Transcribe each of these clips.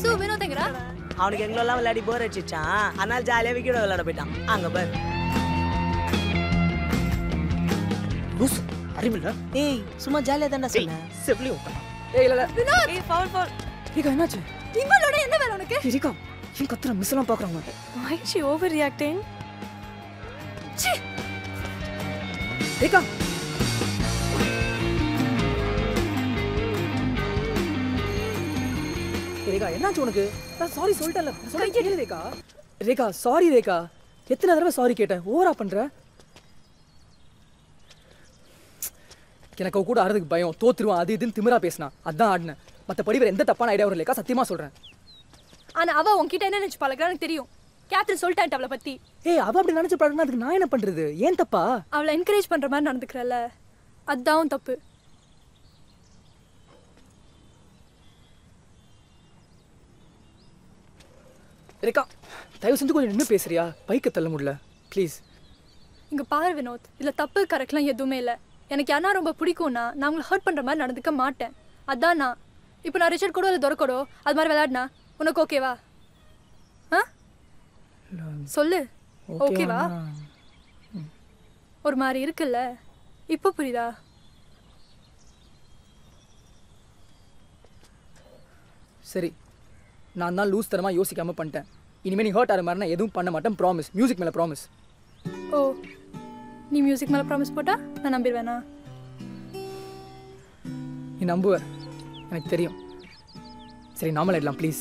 சு வினோதங்கரா அவனுக்கு எங்களெல்லாம் விளையாடி போர் அடிச்சிச்சான் அதனால ஜாலியா விக்கெட் விளையாட போயிட்டான். அங்க பாரு. லூஸ் அறிவில்ல? ஏய் சும்மா ஜாலியா தான்டா சொன்னேன் செவ்லி ஏய் இல்ல வினோத்! ஏய் ஃபவுல் ஃபவுல் ரேகா என்னாச்சு? இவளோட என்ன வேலை உனக்கு? ரேகா ஏன் கத்துற மிஸ் எல்லாம் பாக்குறாங்க? Why is she overreacting? ச்சீ! ரேகா ரேகா. என்னாச்சு உனக்கு? நான் சாரி சொல்லிட்டேன்ல. கேளு ரேகா. ரேகா சாரி ரேகா. எத்தனை தடவை சாரி கேட்டேன்? ஓவரா பண்ற? எனக்கு கூட ஆடுறதுக்கு பயம். தோத்துருவான் அது இதுன்னு திமிரா பேசினா. அதான் ஆடினேன். மற்றபடி வேற எந்த தப்பான ஐடியா வரும் ரேகா. சத்தியமா சொல்றேன். ஆனா அவ உன்கிட்ட என்ன நினைச்சு பழகுறா எனக்கு தெரியும். கேத்ரின் சொல்லிட்டான் அவளை பத்தி. ஏய் அவ அப்படி நினைச்சு பழகுனா அதுக்கு நான் என்ன பண்றது? ஏன் தப்பா? அவளை என்கரேஜ் பண்ற மாதிரி நடந்துக்கிறல்ல. அதான் தப்பு. ரேகா தயவு செஞ்சு கொஞ்சம் நின்று பேசுறியா? பைக்கை தள்ள முடியல. ப்ளீஸ் இங்க பாரு வினோத் இதுல தப்பு கரெக்ட்லாம் எதுவுமே இல்ல. எனக்கு யாரா ரொம்ப பிடிக்கும்னா நான் உங்களை ஹர்ட் பண்ற மாதிரி நடந்துக்க மாட்டேன். அதான் நான் இப்போ நான் ரிச்சர்ட் கூட இல்லை துறக்கடோ அது மாதிரி விளையாடினா உனக்கு ஓகேவா ஆ? சொல்லு. ஓகேவா ஒரு மாதிரி இருக்குல்ல. இப்போ புரியுதா? சரி. நான் தான் லூஸ் தரமா யோசிக்காம பண்ணிட்டேன். இனிமே நீ ஹர்ட் ஆகிற மாதிரி நான் எதுவும் பண்ண மாட்டேன் ப்ராமிஸ் மியூசிக் மேல ப்ராமிஸ் ஓ நீ மியூசிக் மேலே ப்ராமிஸ் போட்டா நான் நம்பிடுவேனா? நீ நம்புவ. எனக்கு தெரியும். சரி நார்மல் ஆயிடலாம் ப்ளீஸ்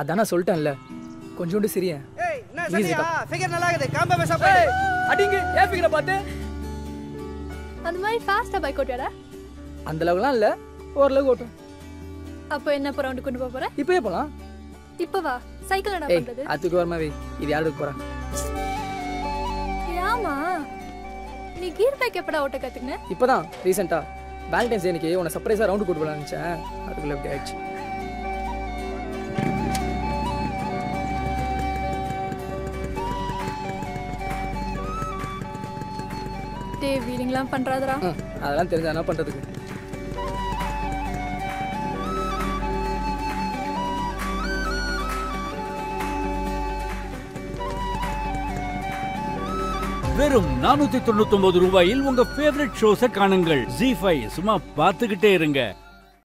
அதான் நான் சொல்லிட்டேன்ல. கொஞ்சோண்டு சிரியன். ஃபிகர் நல்லா இருக்குது காம்பா பேச போய் அடிங்க. ஏன் ஃபிகரை பார்த்து? அந்த மாதிரி ஃபாஸ்ட்டாக பைக் ஓட்டியாடா அந்த அளவுக்குலாம் இல்லை. ஓரளவுக்கு ஓட்டும் அப்போ என்ன ரவுண்டு கொண்டு போக போற? இப்போயே போகலாம் இப்போ வா. சைக்கிள் என்ன பண்றது? அதுக்கு வர மாதிரி இது யாருக்கு போகிறா ஏமா நீ கீர் பைக் எப்படா ஓட்ட கத்துக்கின? இப்போதான் ரீசெண்டாக வேலண்டைன்ஸ் டே அன்னைக்கு உன்னை சர்ப்ரைஸாக ரவுண்டு கூட்டு போகலான்னு நினச்சேன். அதுக்குள்ள இப்படி ஆயிடுச்சு. டே வீலிங்லாம் பண்றாதடா. அதெல்லாம் தெரிஞ்சா என்ன பண்ணுறதுக்கு வெறும் நானூத்தி தொண்ணூத்தி ரூபாயில் உங்க ஃபேவரட் ஷோஸை காணுங்கள். ஜி ஃபைவ் சும்மா பார்த்துக்கிட்டே இருங்க.